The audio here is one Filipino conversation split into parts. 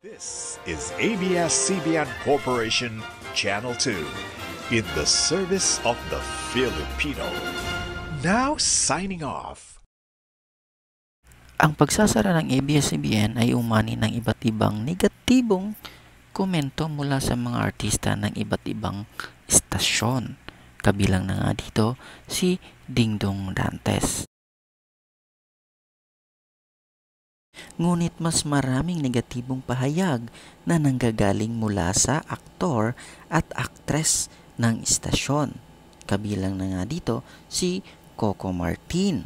This is ABS-CBN Corporation Channel 2 in the service of the Filipino. Now signing off. Ang pagsasara ng ABS-CBN ay umani ng iba't ibang negatibong komento mula sa mga artista ng iba't ibang istasyon. Kabilang na nga dito si Dingdong Dantes. Ngunit mas maraming negatibong pahayag na nanggagaling mula sa aktor at aktres ng istasyon. Kabilang na nga dito si Coco Martin.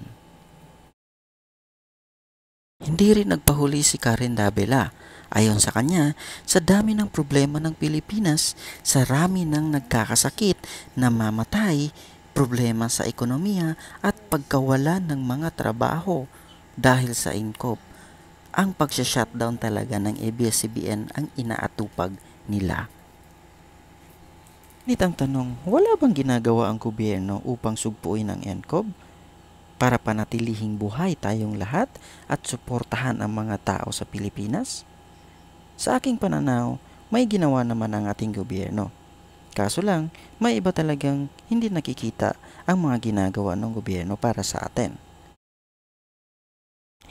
Hindi rin nagpahuli si Karen Dabela. Ayon sa kanya, sa dami ng problema ng Pilipinas, sa rami ng nagkakasakit, namamatay, problema sa ekonomiya at pagkawala ng mga trabaho dahil sa income ang pagsha-shutdown talaga ng ABS-CBN ang inaatupag nila. Nitang tanong, wala bang ginagawa ang gobyerno upang sugpuin ang NCOB? Para panatilihing buhay tayong lahat at suportahan ang mga tao sa Pilipinas? Sa aking pananaw, may ginawa naman ang ating gobyerno. Kaso lang, may iba talagang hindi nakikita ang mga ginagawa ng gobyerno para sa atin.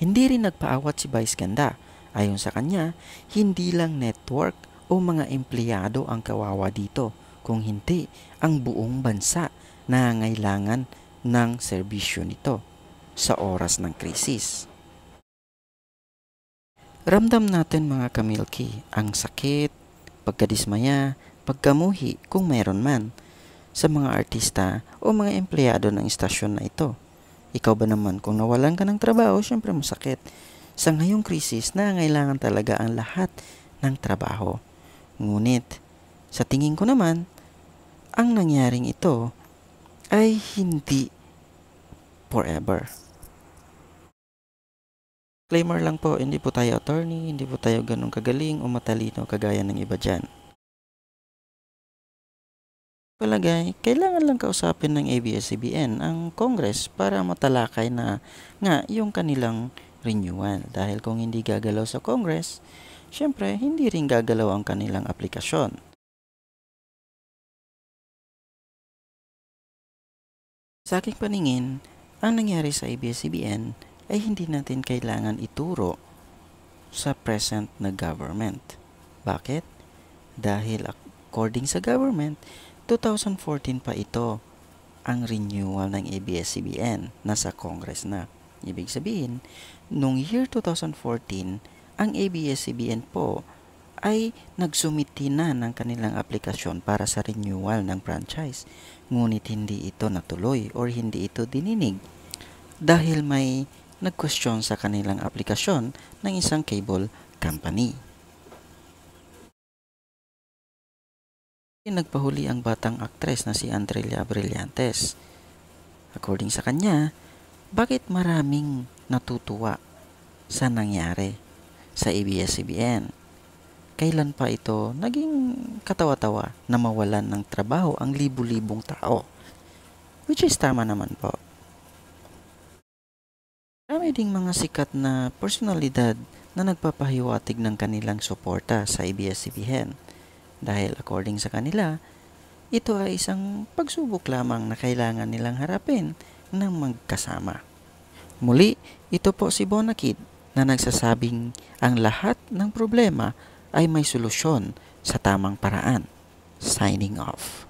Hindi rin nagpaawat si Vice Ganda. Ayon sa kanya, hindi lang network o mga empleyado ang kawawa dito, kung hindi ang buong bansa na ngailangan ng serbisyo nito sa oras ng krisis. Ramdam natin mga kamilki ang sakit, pagkadismaya, pagkamuhi kung mayroon man sa mga artista o mga empleyado ng istasyon na ito. Ikaw ba naman kung nawalan ka ng trabaho, syempre masakit. Sa ngayong krisis, nangangailangan talaga ang lahat ng trabaho. Ngunit, sa tingin ko naman, ang nangyaring ito ay hindi forever. Disclaimer lang po, hindi po tayo attorney, hindi po tayo ganun kagaling o matalino kagaya ng iba dyan palagay, kailangan lang kausapin ng ABS-CBN ang Congress para matalakay na nga yung kanilang renewal. Dahil kung hindi gagalaw sa Congress, syempre hindi rin gagalaw ang kanilang aplikasyon. Sa aking paningin, ang nangyari sa ABS-CBN ay hindi natin kailangan ituro sa present na government. Bakit? Dahil according sa government, 2014 pa ito ang renewal ng ABS-CBN. Nasa Congress na. Ibig sabihin, noong year 2014, ang ABS-CBN po ay nagsumiti na ng kanilang aplikasyon para sa renewal ng franchise. Ngunit hindi ito natuloy or hindi ito dininig dahil may nag-question sa kanilang aplikasyon ng isang cable company. Nagpahuli ang batang aktres na si Andrelia Brillantes. According sa kanya, bakit maraming natutuwa sa nangyari sa ABS-CBN? Kailan pa ito naging katawa-tawa na mawalan ng trabaho ang libu-libong tao? Which is tama naman po. Marami ding mga sikat na personalidad na nagpapahiwatig ng kanilang suporta sa ABS-CBN dahil according sa kanila, ito ay isang pagsubok lamang na kailangan nilang harapin ng magkasama. Muli, ito po si Bonakid na nagsasabing ang lahat ng problema ay may solusyon sa tamang paraan. Signing off.